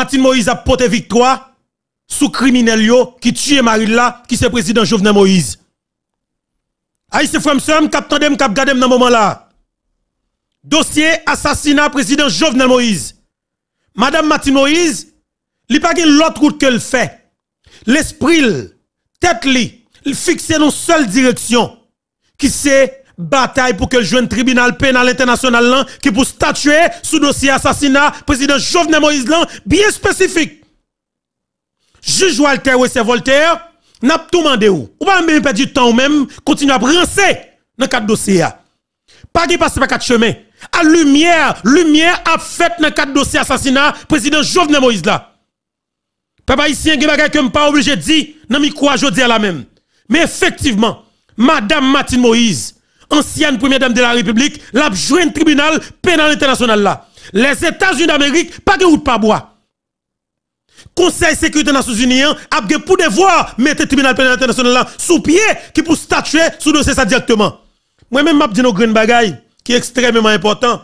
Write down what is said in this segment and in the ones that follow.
Martin Moïse a porté victoire sous criminel qui tue Marilla qui c'est président Jovenel Moïse. Aïe, frère m'sem, cap tandem, cap dans ce moment là. Dossier assassinat président Jovenel Moïse. Madame Martin Moïse, li pas l'autre route qu'elle fait. L'esprit, tête li, il fixe dans seule direction qui c'est bataille pour que le jeune tribunal pénal international qui pour statuer sous dossier assassinat président Jovenel Moïse bien spécifique. Juge Walter c'est Voltaire, n'a pas tout demandé ou. Ou pas même perdre du temps ou même continuer à brancher dans quatre dossiers. Pas qui passe par quatre chemins. À lumière, lumière a fait dans quatre dossiers assassinat président Jovenel Moïse là. Papa ici, il y a pas obligé de dire, non, mais quoi, je dis à la même. Mais effectivement, Madame Martine Moïse, ancienne première dame de la République, l'a tribunal pénal international là. Les États-Unis d'Amérique, pas de route pas bois. Conseil sécurité des Nations Unies a pour devoir mettre le tribunal pénal international là sous pied qui pour statuer sous dossier ça directement. Moi-même, m'a dit nos green bagaille qui est extrêmement important.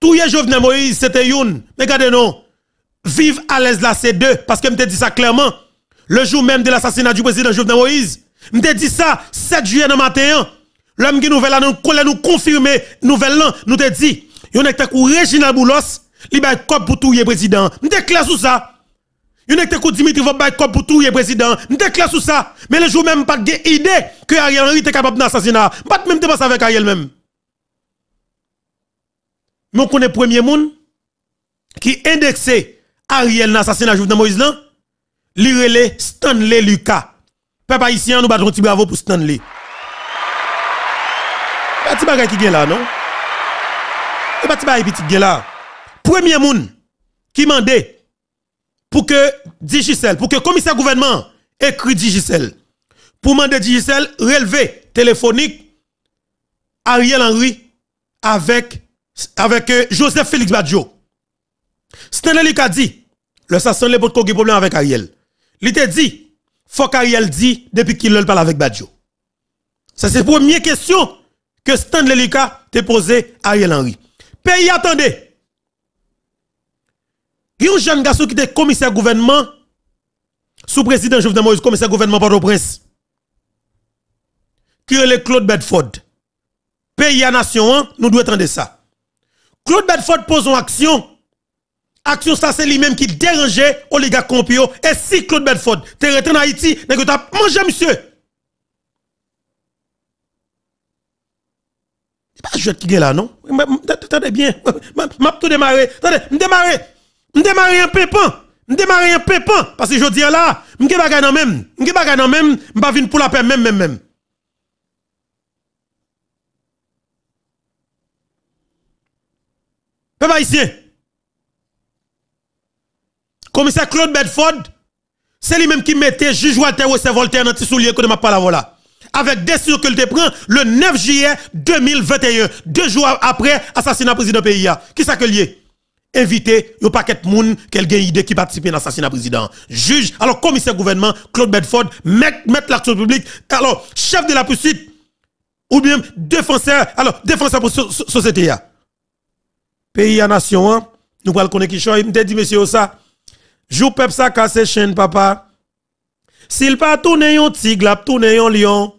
Tout y Jovenel Moïse, c'était une. Mais regardez non. Vive à l'aise là, c'est deux. Parce que je dit ça clairement. Le jour même de l'assassinat du président Jovenel Moïse. Je dit ça 7 juillet dans matin. L'homme qui nouvelle nous, nous confirmer nouvelle là, nous te dit. Yon est kou Reginald Boulos, li bay cop pour tout président. Je clair sur ça. Yon est kou Dimitri va bay cop pour tout président. Je clair sur ça. Mais le jour même pas de idée que Ariel Henry était capable d'assassiner. Pas même pas avec Ariel même. On connaît premier monde qui indexé Ariel l'assassinat de Moïse là, li Stanley Lucas. Papa ici nous battons petit bravo pour Stanley. Petit bagay qui est là non? Et petit bagay petit là. Premier monde qui mandé pour que Digicel, pour que le commissaire gouvernement écrit Digicel, pour demander Digicel relever téléphonique Ariel Henry avec avec euh, Joseph Félix Badjo. Stanley Lucas dit, le sasson le pour problème avec Ariel. Il te dit, faut qu'Ariel dit depuis qu'il parle avec Badjo. Ça c'est la première question que Stanley Lucas te posé Ariel Henry. Pays attendez. Il y a un jeune garçon qui était commissaire gouvernement sous président Jovenel Moïse, commissaire gouvernement Port-au-Prince. Qui est le Claude Bedford. Pays à nation, nous devons attendre ça. Claude Bedford pose une action. Action ça c'est lui-même qui dérangeait oligarque Compio. Et si Claude Bedford te rentré en Haïti, que t'as mangé monsieur? C'est pas je qui est là non? Attendez bien. M'a tout démarré. Attendez. Me démarrer un pépin. Me démarrer un pépin parce que je dis là, m'ge bagay nan même. M'ge bagay nan même, m'pa vinn pour la paix même même même. Peuple haïtien. Commissaire Claude Bedford, c'est lui-même qui mettait juge Walter Wessé Voltaire dans le soulier que m'a pas voilà. Avec décision qu'il te prend le 9 juillet 2021, deux jours après assassinat président pays. Qui ça que lié? Invité, un paquet de monde qui idée qui participe à l'assassinat président. Juge, alors commissaire gouvernement, Claude Bedford, mettre l'action publique, alors chef de la poursuite, ou bien défenseur, alors défenseur pour la société pays à nation, hein. nous allons connaître qui m'te dit monsieur ça. Jou peuple ça casse chaîne papa. S'il pas tourner un tigre, tourner un lion.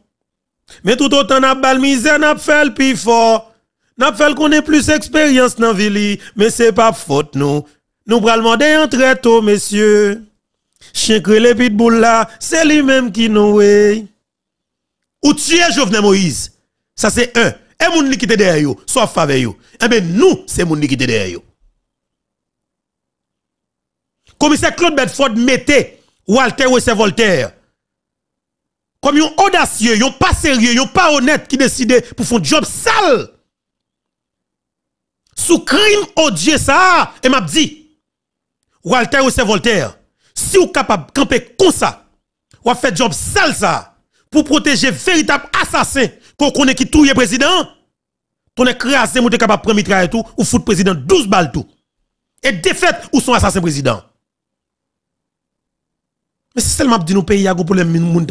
Mais tout autant n'a bal misère n'a fait le plus fort. N'a fait qu'on ait plus expérience dans ville, mais c'est pas faute nous. Nous pral demander un très tôt messieurs. Chien les pitbull là, c'est lui-même qui nous Ou tuer Jovenel Moïse? Ça c'est un. Et moun qui derrière yo, soit faveur yo. Eh bien nous, c'est moun qui derrière yo. Commissaire Claude Bedford mettait Walter Wessé Voltaire comme un audacieux, un pas sérieux, un pas honnête qui décide pour faire un job sale. Sous crime odieux ça, et m'a dit, Walter Wessé Voltaire, si vous capable de camper comme ça, ou faire job sale ça, pour protéger véritable assassin qu'on connaît qui tout le président, ton écrasé, ou capable de prendre mitraille tout, ou foutre président 12 balles tout. Et défaite ou son assassin président. Mais c'est seulement dit nous pays a pour les moun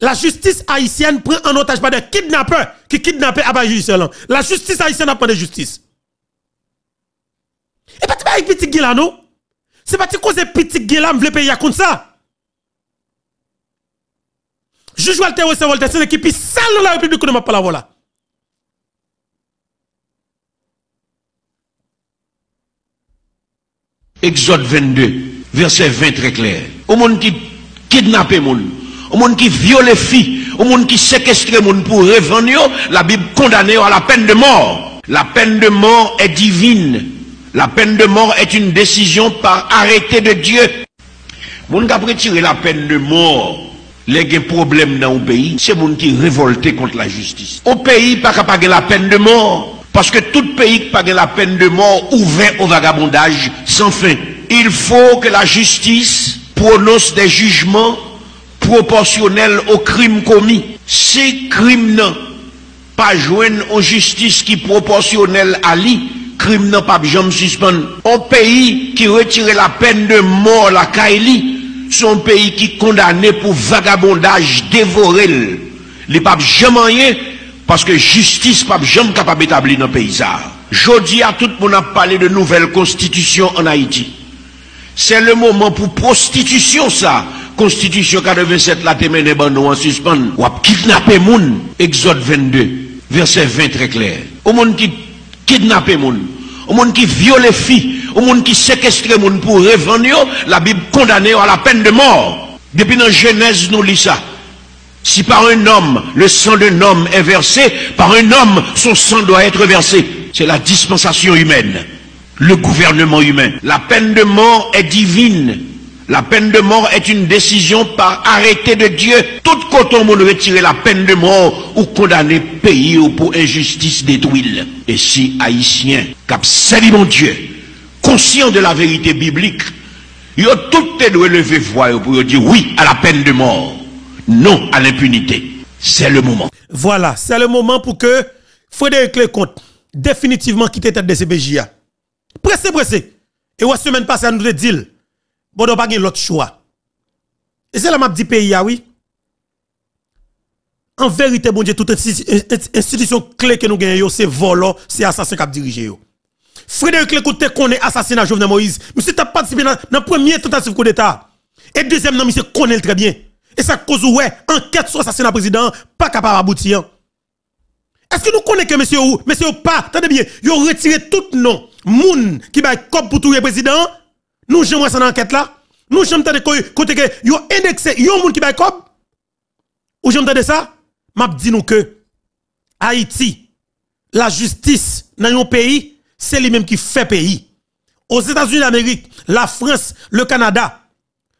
La justice haïtienne prend en otage pas des kidnappeurs qui kidnappent à judiciaire. La justice haïtienne a pas de justice. Et pas de petit là non? C'est pas cause petit là, m'vle payer comme ça? Juge Walter Wessé Walter, c'est l'équipe sale dans la République de ma parole là. Exode 22, verset 20 très clair. Au monde qui kidnappe moun, au monde qui viole filles, au monde qui séquestre moun pour revendre, la Bible condamne à la peine de mort. La peine de mort est divine. La peine de mort est une décision par arrêté de Dieu. Moun qui a retiré la peine de mort, les problèmes dans le pays, c'est moun qui révolté contre la justice. Au pays, pas capable la peine de mort. Parce que tout pays qui pague la peine de mort ouvert au vagabondage sans fin. Il faut que la justice prononce des jugements proportionnels aux crimes commis. Si crime n'a pas joindre en justice qui proportionnelle à lui, crime n'a pas jamais suspendre. Un pays qui retire la peine de mort la Kaili, son pays qui condamné pour vagabondage dévoré. Les papes jamais parce que justice pas jamais capable d'établir dans le pays. Jodi à tout le monde a de nouvelle constitution en Haïti. C'est le moment pour prostitution ça. Constitution 87 la témène en suspens. Ou a kidnapper moun. Exode 22, verset 20 très clair. Au monde qui kidnappe moun. Au monde qui viole filles. Au monde qui séquestre moun pour revendre. La Bible condamne à la peine de mort. Depuis dans Genèse nous lit ça. Si par un homme, le sang d'un homme est versé, par un homme, son sang doit être versé. C'est la dispensation humaine, le gouvernement humain. La peine de mort est divine. La peine de mort est une décision par arrêté de Dieu. Tout coton on retirer la peine de mort ou condamner pays ou pour injustice détruire. Et si haïtien, cap mon Dieu, conscient de la vérité biblique, ils ont tout lever voix pour dire oui à la peine de mort non à l'impunité. C'est le moment. Voilà, c'est le moment pour que Frédéric Lecomte définitivement quitte tête de CPJ. Pressé, pressé. Et la semaine passée, nous te dit, bon, on pas l'autre choix. Et c'est là m'a dit pays, oui. En vérité, bon Dieu, toute institution clé que nous gagnons, c'est volant, c'est assassin qui a dirigé. Frédéric Lecomte connaît assassinat Jovenel Moïse. Monsieur, tu as participé dans la première tentative coup d'État. Et deuxième, monsieur connaît très bien. Et ça cause ouais, enquête sur l'assassinat président pas capable d'aboutir. Est-ce que nous connaissons que monsieur ou, monsieur ou pas, attendez bien, ils ont retiré tout nom, moun qui va comme pour tout le président, nous j'aimerais ça dans l'enquête là. Nous j'aimerais côté que ont indexé, ont moun qui va comme. Ou j'aimerais ça, m'a dit nous que Haïti, la justice dans un pays, c'est lui-même qui fait pays. Aux États-Unis d'Amérique, la France, le Canada,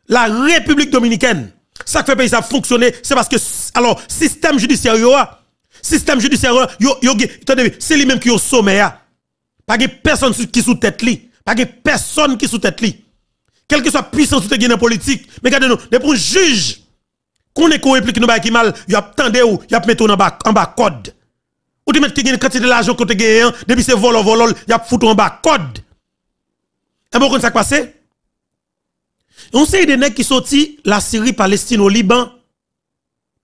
la République dominicaine, ça fait pays ça fonctionner, c'est parce que, alors, système judiciaire, yo, système judiciaire, yo, yo, c'est lui-même qui au sommet, pas de personne qui sous tête li, pas de personne qui sous tête li. Quelle que soit puissance ou te politique, mais regardez nous, pour un juge, qu'on est qu'on réplique nous qui mal, y a tendé ou, y a mettre en bas, en bas code. Ou tu mets qui gagne quantité de l'argent que tu gagnes, depuis c'est vol vol, y a foutu en bas code. Et bon, quand ça passe? On sait des nègres qui sorti la Syrie, Palestine au Liban.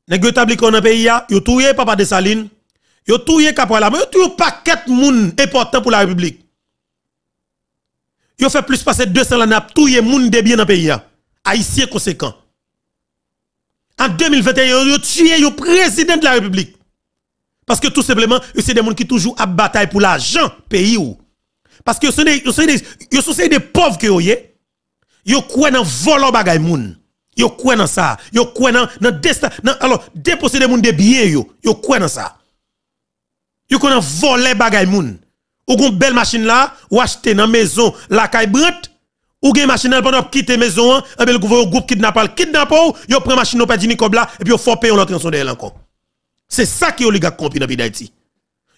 Nèg établi qu'on pays a, yo touye papa de Saline, yo touye Caporal, mais yo touye paquet moun important pour la République. Yo fait plus passer 200 l'année touye moun de bien dans pays a. Haïtien conséquent. En 2021, yo tué yo président de la République. Parce que tout simplement, c'est des gens qui toujours à bataille pour l'argent pays ou. Parce que ce sont des, des, des pauvres que vous Yo quoi dans volant bagay moun. Yo quoi dans ça. Yo quoi dans alors déposséder moun de biens yo. Yo quoi dans ça. Yo quoi dans voler bagay moun. Ou gon belle machine là, ou acheter dans maison la caille brante, ou gen machine pendant quitter maison, et bien le groupe kidnappal kidnappal, yo prend machine au pas ni là et puis yo faut payer l'autre rançon d'elle encore. C'est ça qui oligarque compris dans d'Haïti.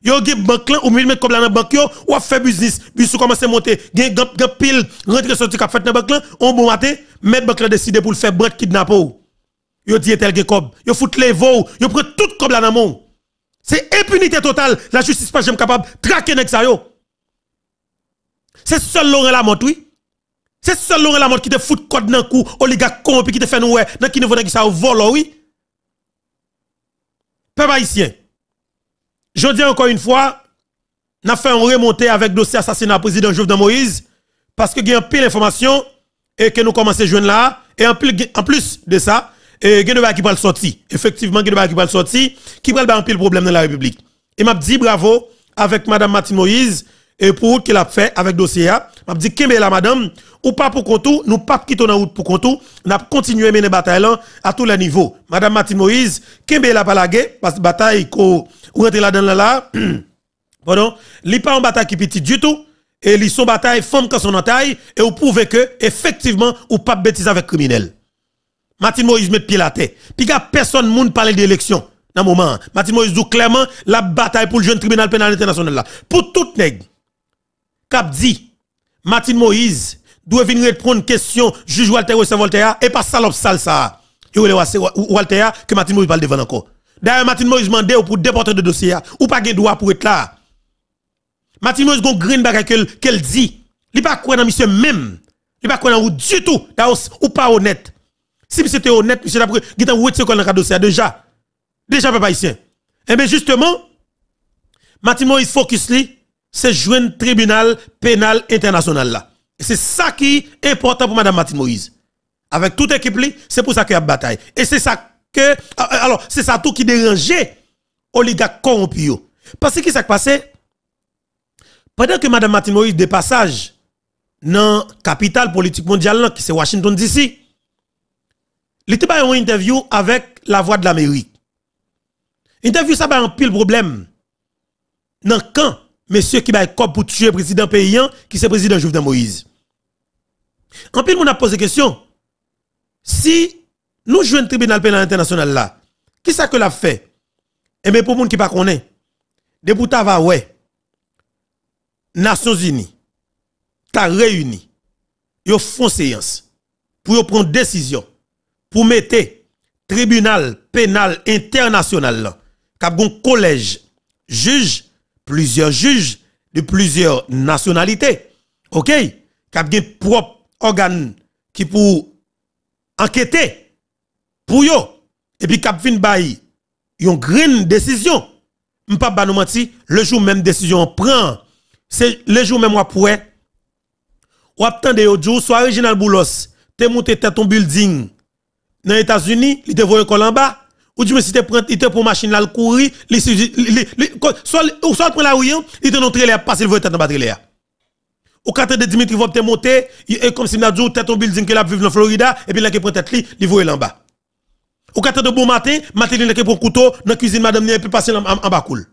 Yo gen banque là ou mettre comme dans banque yo ou fait business puis sou commencer monter gen gen pile rentrer sortir cap fait dans banque là on bon matin mettre banque là décider pour le faire brand kidnapper yo dit tel gen cob yo fout les veaux yo prend tout comme là dans monde c'est impunité totale. La justice pas jamais capable traquer nèg ça yo. C'est seul Laurent Lamotte oui. C'est seul Laurent Lamotte qui te fout code dans cou oligarque corrompu qui te fait nous dans qui niveau nèg ça vol oui. Peuple haïtien je dis encore une fois, nous fait un remonté avec dossier assassinat président Jovenel Moïse parce que il y a pile d'informations et que nous commençons à joindre là et en plus de ça et y a qui va sortir effectivement y a qui va sortir qui va un pile problème dans la République. Et m'a dit bravo avec madame Martine Moïse et pour qu'il a fait avec dossier m'a dit que la madame ou pas pour contou nous pas quitter dans route pour contou n'a continuer mener bataille à tous les niveaux. Madame Martine Moïse kembe la palagé parce bataille ko rentre là dans là pardon li pas en bataille qui petit du tout et li son bataille femme quand son taille et vous pouvez que effectivement ou pas bêtise avec criminel Martine Moïse met pied la tête puis personne moun parler d'élection dans moment Martine Moïse dit clairement la bataille pour le jeune tribunal pénal international là pour tout nèg cap dit Martine Moïse doit venir répondre question juge Walter Voltaire et pas salope sale ça. Et Walter que Martine Moïse parle devant encore. D'ailleurs Martine Moïse demande pour déporter de dossier ou pas de droit pour être là. Martine Moïse gon green bagay qu'elle dit. Il pas quoi dans monsieur même. Il pas quoi dans du tout. Ou pas honnête. Si c'était honnête, monsieur d'après, il a retiré dans le dossier déjà. Déjà papa ici. Eh bien justement Martine Moïse focus li c'est joindre tribunal pénal international là. C'est ça qui est important pour Mme Martine Moïse. Avec toute équipe, c'est pour ça qu'il y a bataille. Et c'est ça que, alors, c'est ça tout qui dérangeait oligarques corrompus. Parce que qui s'est passé? Pendant que Mme Martine Moïse de dans la capitale politique mondiale, qui c'est Washington DC, il était une interview avec la voix de l'Amérique. Interview, ça a un pile problème. Dans quand monsieur qui va pour tuer le président paysan, qui c'est président Jovenel Moïse. En plus, on a posé question. Si nous jouons un tribunal pénal international là, qui ça que l'a fait? Eh bien, pour gens qui pas, depuis va ouais, Nations Unies, ta réuni, ils font séance pour prendre décision pour mettre tribunal pénal international là, un collège juge plusieurs juges de plusieurs nationalités. OK? Qui a propre organe qui pour enquêter pour yo et puis cap fin bay une grande décision. M'pa pas nous le jour même décision prend, c'est le jour même pour ou attendez au jour soit original Boulos, te monté ton building dans les États-Unis, il te voye en bas. Ou du si te prend il te pour machine là le courir soit soit prend la rue il te montre les passer le vote dans batterie là. Ou quand de Dimitri va te monter comme si n'a dit tête ton building que la vivre en Florida et puis là qui prend tête voye là en bas. Ou quand de bon matin matin il pour couteau dans cuisine madame ni peut passer en bas cool